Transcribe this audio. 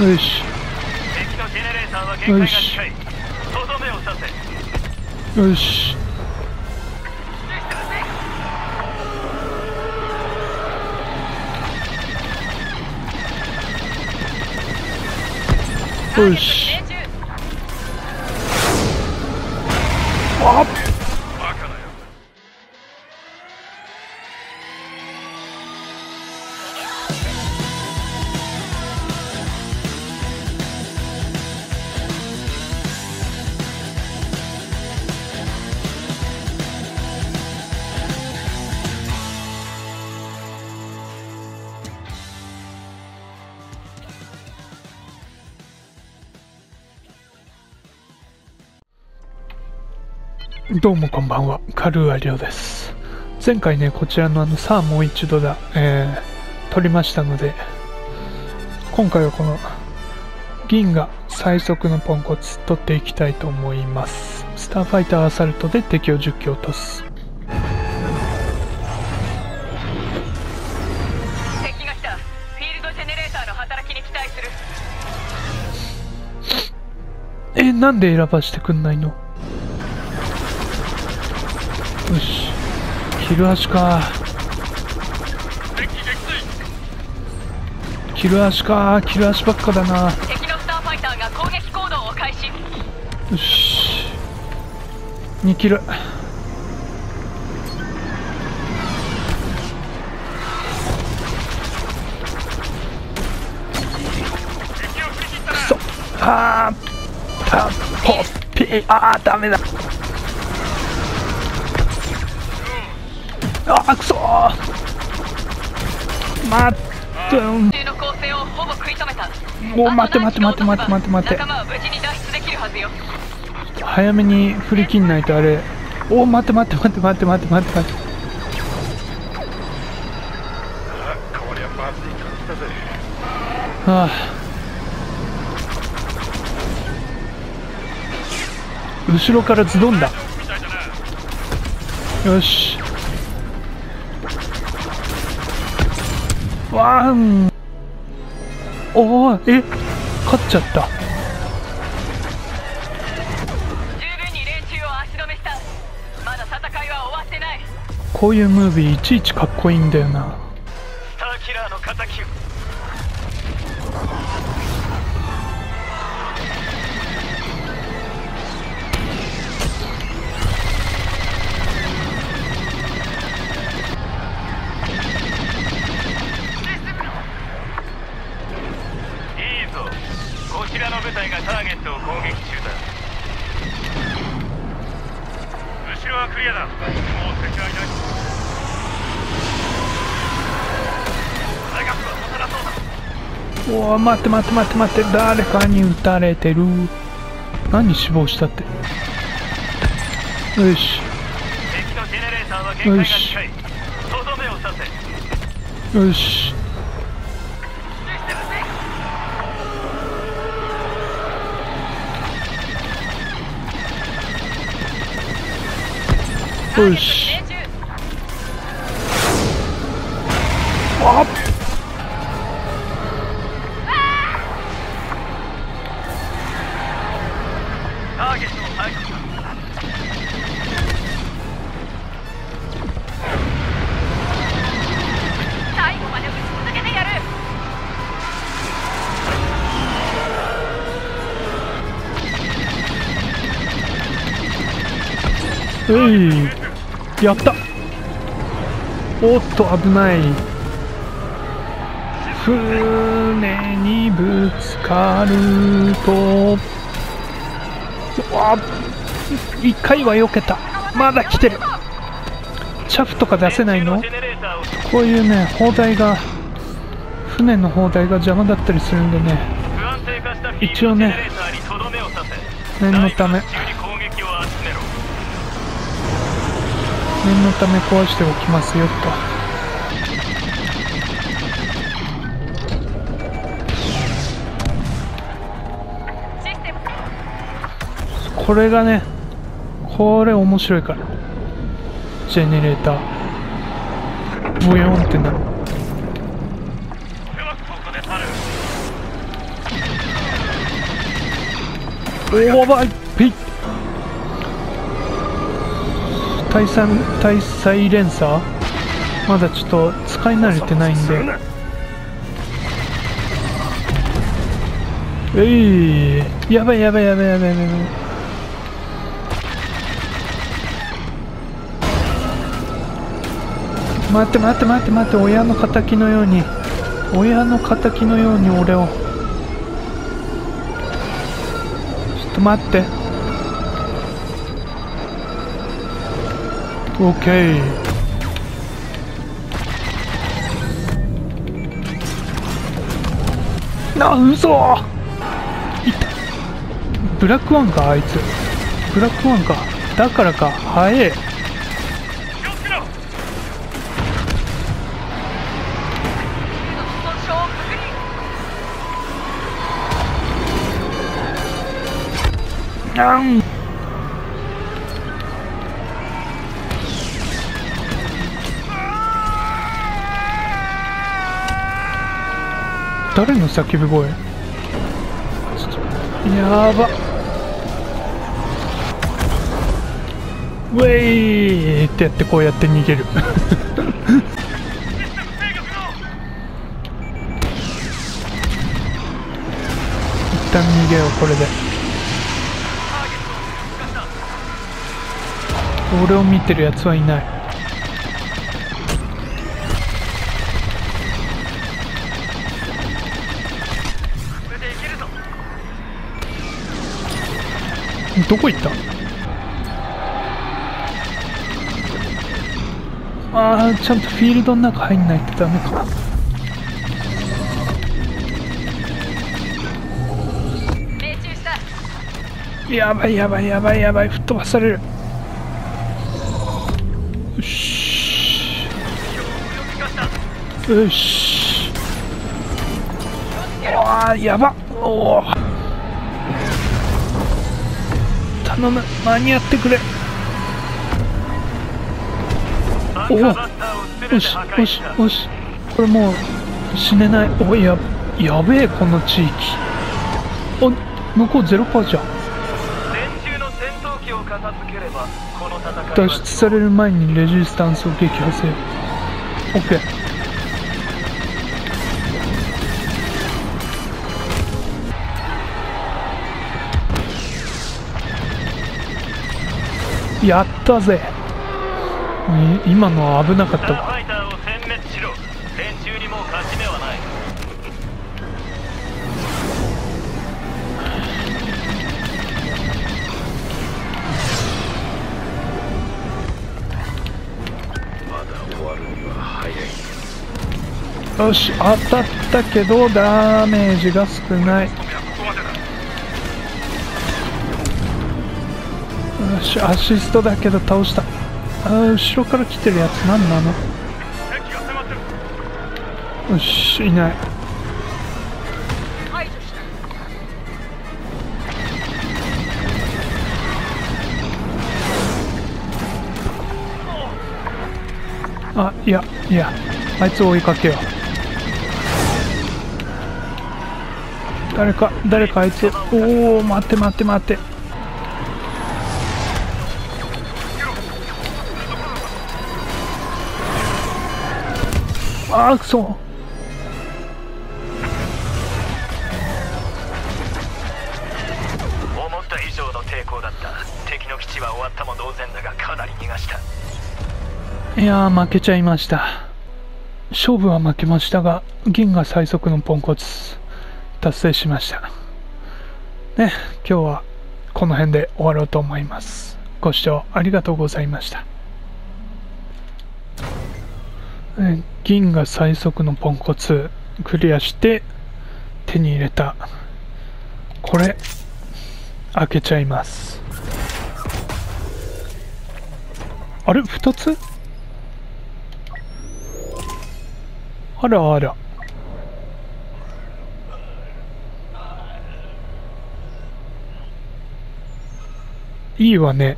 よし。敵のジェネレーターは限界が近いとどめを刺せよし。よし。あっどうもこんばんは、カルーアリョウです。前回ね、こちらのあの、さあもう一度だ、えー、取りましたので、今回はこの、銀河最速のポンコツ取っていきたいと思います。スターファイターアサルトで敵を10機落とす。敵が来たフィールドジェネレーターの働きに期待するえ、なんで選ばしてくんないの？キル足か。キル足か、キル足ばっかだな。よし。2キルあー。あー。ダメだ。あーくそー。待っての構成をほぼ食い止めたお待って待って待って待って待って待って。仲間は無事に脱出できるはずよ。早めに振り切んないとあれ。お待って待って待って待って待って待って。待ってこりゃまずい感じだぜああ。後ろからズドンだ。よしワン。おおえ勝っちゃった。十分に連中を足止めした。まだ戦いは終わってない。こういうムービーいちいちかっこいいんだよな。スターキラーの敵はクリアだ。もう敵はいないおお待って待って待って待って。誰かに撃たれてる。何死亡したって。よし。よしよし連中あっターゲットを排除した最後までやるえいやった。おっと危ない。船にぶつかると。あ一回は避けた。まだ来てる。チャフとか出せないの？こういうね砲台が船の砲台が邪魔だったりするんでね。一応ね念のため。念のため壊しておきますよと。これがねこれ面白いから。ジェネレーター。ブヨンってなる。ではここ対戦対サイレンサー？まだちょっと使い慣れてないんで。えいやばいやばいやばいやばいやばい待って待って待って待って親の敵のように。親の敵のように俺を。ちょっと待って。オッケーな嘘いたブラックワンかあいつ。ブラックワンか。だからか。早え。損傷を確認なん誰の叫び声？やば。ウェイってやってこうやって逃げる。一旦逃げようこれで。俺を見てるやつはいない。どこ行った？あーちゃんとフィールドの中入んないとダメか。やばいやばいやばいやばい。吹っ飛ばされる。よし。よし。あーやばおお頼む間に合ってくれ。アンカーバスターを全てよしよしよし。これもう死ねない。おややべえこの地域。あ向こうゼロパーじゃん。脱出される前にレジスタンスを撃破せよ。OK やったぜ。い今のは危なかった。わよし当たったけどダメージが少ないしアシストだけど倒した。あ後ろから来てるやつ。何なの？よしいない。あいやいやあいつを追いかけよう。誰か誰かあいつ。おお待って待って待って。逃がした。いやー負けちゃいました。勝負は負けましたが銀河最速のポンコツ達成しました。ね今日はこの辺で終わろうと思います。ご視聴ありがとうございましたえ銀河最速のポンコツクリアして手に入れたこれ開けちゃいますあれ？2つ？あらあら。いいわね。